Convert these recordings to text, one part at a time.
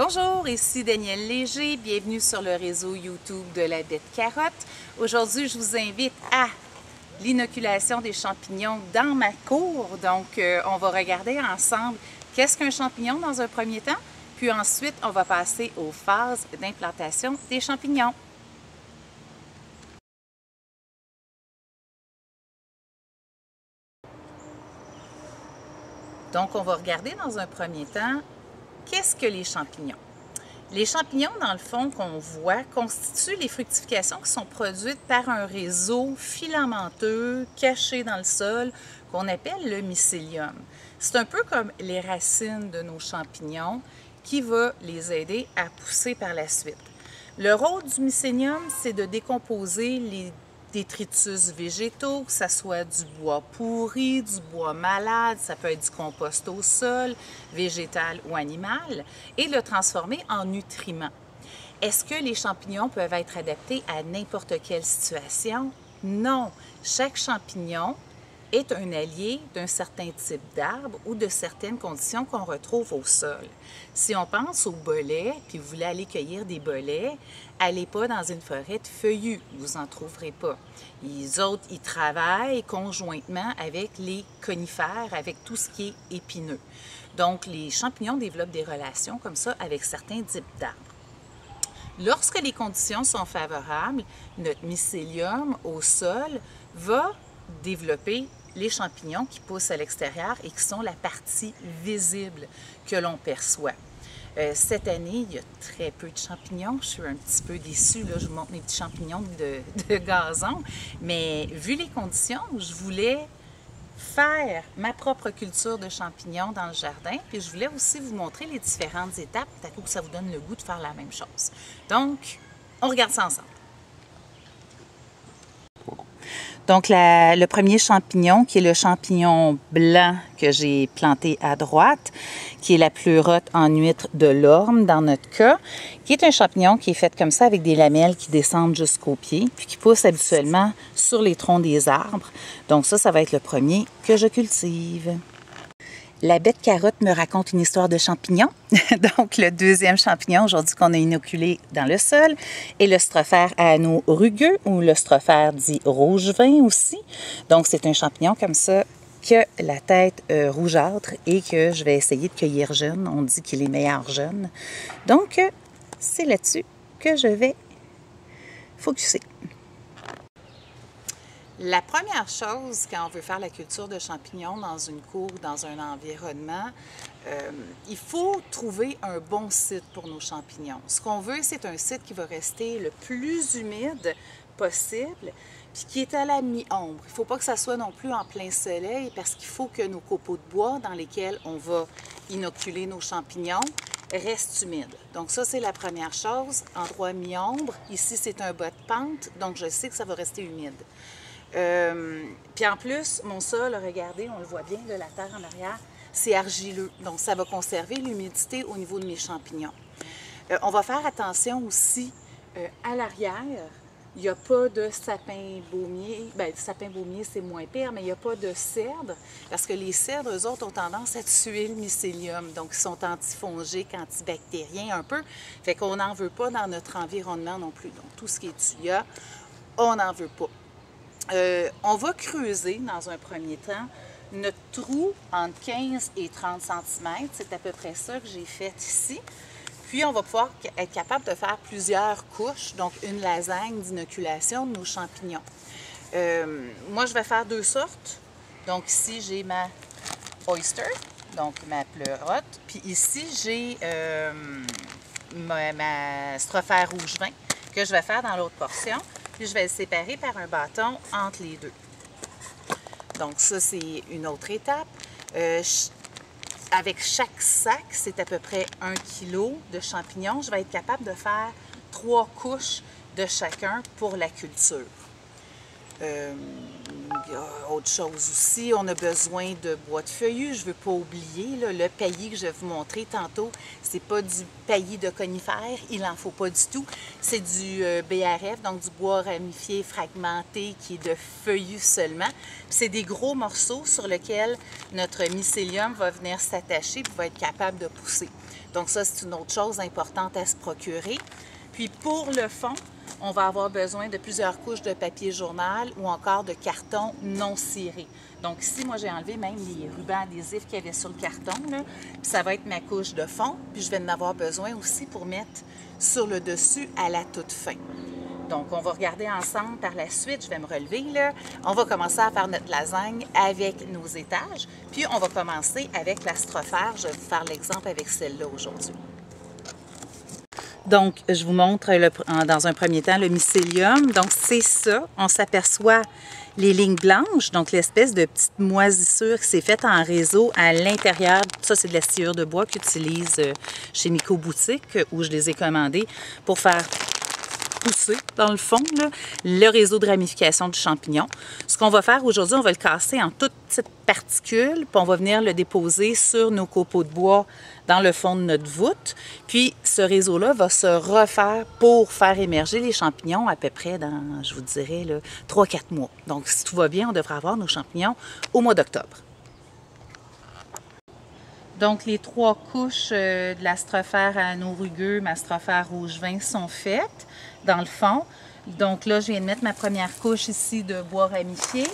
Bonjour, ici Danielle Léger. Bienvenue sur le réseau YouTube de la bête carotte. Aujourd'hui, je vous invite à l'inoculation des champignons dans ma cour. Donc, euh, on va regarder ensemble qu'est-ce qu'un champignon dans un premier temps, puis ensuite, on va passer aux phases d'implantation des champignons. Donc, on va regarder dans un premier temps qu'est-ce que les champignons? Les champignons, dans le fond, qu'on voit, constituent les fructifications qui sont produites par un réseau filamenteux caché dans le sol qu'on appelle le mycélium. C'est un peu comme les racines de nos champignons qui va les aider à pousser par la suite. Le rôle du mycélium, c'est de décomposer les détritus végétaux, que ce soit du bois pourri, du bois malade, ça peut être du compost au sol, végétal ou animal, et le transformer en nutriments. Est-ce que les champignons peuvent être adaptés à n'importe quelle situation? Non. Chaque champignon est un allié d'un certain type d'arbre ou de certaines conditions qu'on retrouve au sol. Si on pense aux bolets, puis vous voulez aller cueillir des bolets, allez pas dans une forêt de feuillus, vous en trouverez pas. Les autres, ils travaillent conjointement avec les conifères, avec tout ce qui est épineux. Donc, les champignons développent des relations comme ça avec certains types d'arbres. Lorsque les conditions sont favorables, notre mycélium au sol va développer les champignons qui poussent à l'extérieur et qui sont la partie visible que l'on perçoit. Euh, cette année, il y a très peu de champignons. Je suis un petit peu déçue. Là. Je vous montre mes petits champignons de, de gazon. Mais vu les conditions, je voulais faire ma propre culture de champignons dans le jardin. Puis je voulais aussi vous montrer les différentes étapes, coup que ça vous donne le goût de faire la même chose. Donc, on regarde ça ensemble. Donc, le premier champignon, qui est le champignon blanc que j'ai planté à droite, qui est la pleurote en huître de l'orme dans notre cas, qui est un champignon qui est fait comme ça avec des lamelles qui descendent jusqu'au pied, puis qui pousse habituellement sur les troncs des arbres. Donc ça, ça va être le premier que je cultive. La bête carotte me raconte une histoire de champignons. Donc, le deuxième champignon aujourd'hui qu'on a inoculé dans le sol est le à anneaux rugueux ou le strophère dit rouge vin aussi. Donc, c'est un champignon comme ça que la tête euh, rougeâtre et que je vais essayer de cueillir jeune. On dit qu'il est meilleur jeune. Donc, euh, c'est là-dessus que je vais focuser. La première chose quand on veut faire la culture de champignons dans une cour, dans un environnement, euh, il faut trouver un bon site pour nos champignons. Ce qu'on veut, c'est un site qui va rester le plus humide possible, puis qui est à la mi-ombre. Il ne faut pas que ça soit non plus en plein soleil parce qu'il faut que nos copeaux de bois dans lesquels on va inoculer nos champignons restent humides. Donc ça, c'est la première chose. Endroit mi-ombre. Ici, c'est un bas de pente, donc je sais que ça va rester humide. Euh, puis en plus, mon sol, regardez, on le voit bien, la terre en arrière, c'est argileux. Donc, ça va conserver l'humidité au niveau de mes champignons. Euh, on va faire attention aussi euh, à l'arrière. Il n'y a pas de sapin baumier. Bien, sapin baumier, c'est moins pire, mais il n'y a pas de cèdre, parce que les cèdres, eux autres, ont tendance à tuer le mycélium. Donc, ils sont antifongiques, antibactériens un peu. Fait qu'on n'en veut pas dans notre environnement non plus. Donc, tout ce qui est tuya, on n'en veut pas. Euh, on va creuser dans un premier temps notre trou entre 15 et 30 cm. C'est à peu près ça que j'ai fait ici. Puis, on va pouvoir être capable de faire plusieurs couches, donc une lasagne d'inoculation de nos champignons. Euh, moi, je vais faire deux sortes. Donc, ici, j'ai ma oyster, donc ma pleurote. Puis ici, j'ai euh, ma, ma strophère rouge vin que je vais faire dans l'autre portion. Puis je vais le séparer par un bâton entre les deux. Donc ça, c'est une autre étape. Euh, avec chaque sac, c'est à peu près un kilo de champignons. Je vais être capable de faire trois couches de chacun pour la culture. Euh, autre chose aussi, on a besoin de bois de feuillus. Je ne veux pas oublier, le paillis que je vais vous montrer tantôt, c'est pas du paillis de conifères, il n'en faut pas du tout. C'est du euh, BRF, donc du bois ramifié, fragmenté, qui est de feuillus seulement. C'est des gros morceaux sur lesquels notre mycélium va venir s'attacher et va être capable de pousser. Donc ça, c'est une autre chose importante à se procurer. Puis pour le fond, on va avoir besoin de plusieurs couches de papier journal ou encore de carton non ciré. Donc ici, moi, j'ai enlevé même les rubans adhésifs qu'il y avait sur le carton. Puis ça va être ma couche de fond. Puis je vais en avoir besoin aussi pour mettre sur le dessus à la toute fin. Donc, on va regarder ensemble par la suite. Je vais me relever. On va commencer à faire notre lasagne avec nos étages. Puis, on va commencer avec l'astrophère. Je vais vous faire l'exemple avec celle-là aujourd'hui. Donc, je vous montre dans un premier temps le mycélium. Donc, c'est ça. On s'aperçoit les lignes blanches, donc l'espèce de petite moisissure qui s'est faite en réseau à l'intérieur. Ça, c'est de la sciure de bois qu'utilise euh, chez Mico Boutique, où je les ai commandés pour faire pousser, dans le fond, le réseau de ramification du champignon. Ce qu'on va faire aujourd'hui, on va le casser en toutes petites particules, puis on va venir le déposer sur nos copeaux de bois dans le fond de notre voûte. Puis ce réseau-là va se refaire pour faire émerger les champignons à peu près dans, je vous dirais, 3-4 mois. Donc, si tout va bien, on devrait avoir nos champignons au mois d'octobre. Donc, les trois couches euh, de l'astrophère à nos rugueux, astrophère rouge vin sont faites dans le fond. Donc là, je viens de mettre ma première couche ici de bois ramifié.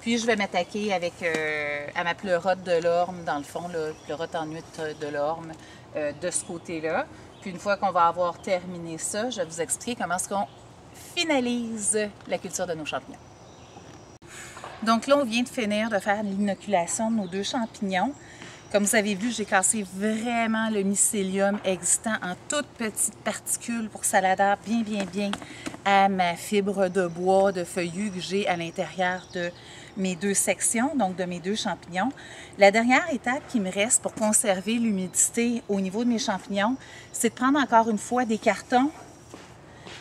Puis je vais m'attaquer avec euh, à ma pleurote de l'orme, dans le fond, la pleurote en huître de l'orme, euh, de ce côté-là. Puis une fois qu'on va avoir terminé ça, je vais vous expliquer comment est-ce qu'on finalise la culture de nos champignons. Donc là, on vient de finir de faire l'inoculation de nos deux champignons. Comme vous avez vu, j'ai cassé vraiment le mycélium existant en toutes petites particules pour que ça l'adapte bien, bien, bien à ma fibre de bois, de feuillus que j'ai à l'intérieur de mes deux sections, donc de mes deux champignons. La dernière étape qui me reste pour conserver l'humidité au niveau de mes champignons, c'est de prendre encore une fois des cartons.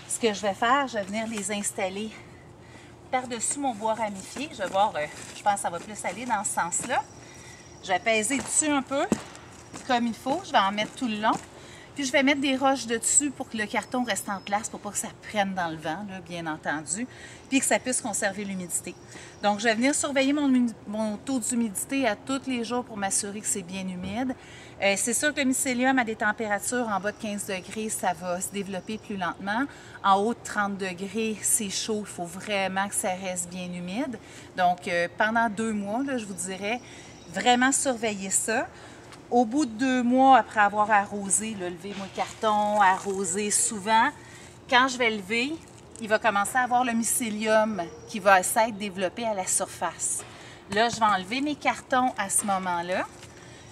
Ce que je vais faire, je vais venir les installer par-dessus mon bois ramifié. Je vais voir, euh, je pense que ça va plus aller dans ce sens-là. Je vais peser dessus un peu, comme il faut. Je vais en mettre tout le long. Puis je vais mettre des roches dessus pour que le carton reste en place, pour pas que ça prenne dans le vent, bien entendu, puis que ça puisse conserver l'humidité. Donc, je vais venir surveiller mon, taux d'humidité à tous les jours pour m'assurer que c'est bien humide. Euh, c'est sûr que le mycélium à des températures en bas de 15 degrés, ça va se développer plus lentement. En haut de 30 degrés, c'est chaud. Il faut vraiment que ça reste bien humide. Donc, euh, pendant deux mois, je vous dirais, vraiment surveiller ça. Au bout de deux mois, après avoir arrosé, lever mon carton, arrosé souvent, quand je vais lever, il va commencer à avoir le mycélium qui va s'être développé à la surface. Là, je vais enlever mes cartons à ce moment-là.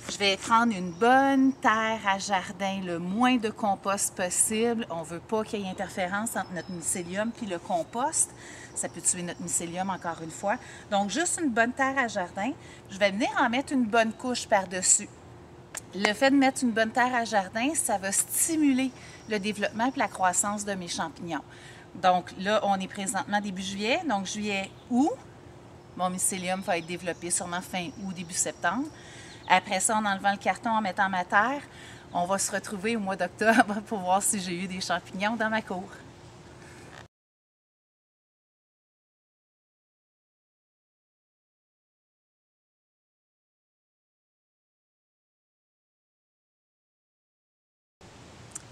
Je vais prendre une bonne terre à jardin, le moins de compost possible. On ne veut pas qu'il y ait interférence entre notre mycélium et le compost. Ça peut tuer notre mycélium encore une fois. Donc, juste une bonne terre à jardin. Je vais venir en mettre une bonne couche par-dessus. Le fait de mettre une bonne terre à jardin, ça va stimuler le développement et la croissance de mes champignons. Donc là, on est présentement début juillet, donc juillet, août. Mon mycélium va être développé sûrement fin août, début septembre. Après ça, en enlevant le carton, en mettant ma terre, on va se retrouver au mois d'octobre pour voir si j'ai eu des champignons dans ma cour.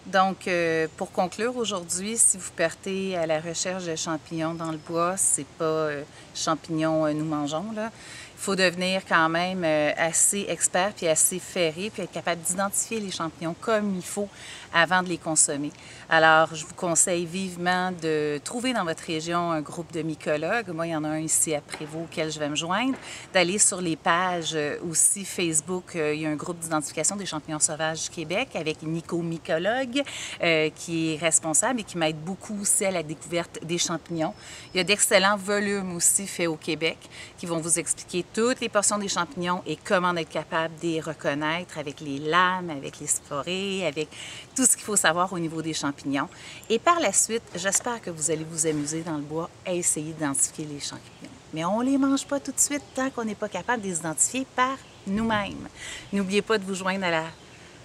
Donc, euh, pour conclure aujourd'hui, si vous partez à la recherche de champignons dans le bois, c'est pas euh, champignons euh, nous mangeons là. Faut devenir quand même assez expert puis assez ferré puis être capable d'identifier les champignons comme il faut avant de les consommer. Alors, je vous conseille vivement de trouver dans votre région un groupe de mycologues. Moi, il y en a un ici à Prévost auquel je vais me joindre. D'aller sur les pages euh, aussi Facebook. Euh, il y a un groupe d'identification des champignons sauvages du Québec avec Nico Mycologue euh, qui est responsable et qui m'aide beaucoup aussi à la découverte des champignons. Il y a d'excellents volumes aussi faits au Québec qui vont vous expliquer toutes les portions des champignons et comment être capable de les reconnaître avec les lames, avec les sporées, avec tout ce qu'il faut savoir au niveau des champignons. Et par la suite, j'espère que vous allez vous amuser dans le bois à essayer d'identifier les champignons. Mais on ne les mange pas tout de suite tant qu'on n'est pas capable de les identifier par nous-mêmes. N'oubliez pas de vous joindre à la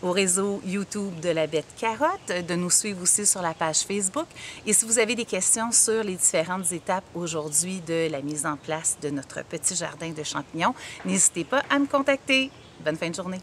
au réseau YouTube de la Bête Carotte, de nous suivre aussi sur la page Facebook. Et si vous avez des questions sur les différentes étapes aujourd'hui de la mise en place de notre petit jardin de champignons, n'hésitez pas à me contacter. Bonne fin de journée.